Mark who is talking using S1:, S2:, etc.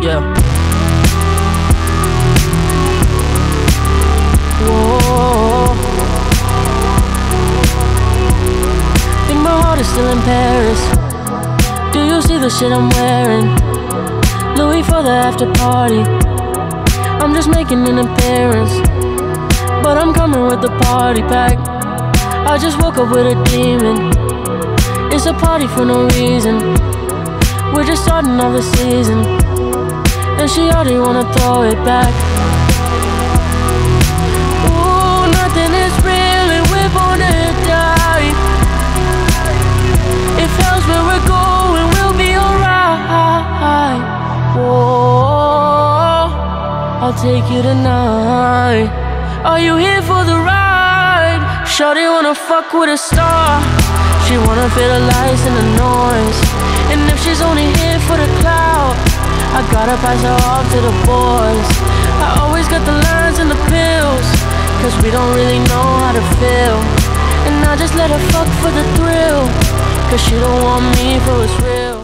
S1: Yeah. Think my heart is still in Paris. Do you see the shit I'm wearing? Louis for the after party. I'm just making an appearance. But I'm coming with the party pack. I just woke up with a demon. It's a party for no reason. We're just starting the season, and she already wanna throw it back. Ooh, nothing is real, and we're born to die. If hell's where we're going, we'll be alright. Whoa, I'll take you tonight. Are you here for the ride? Shawty wanna fuck with a star. She wanna feel the lights and the noise. She's only here for the clout, I gotta pass her off to the boys. I always got the lines and the pills. Cause we don't really know how to feel. And I just let her fuck for the thrill. Cause she don't want me for what's real.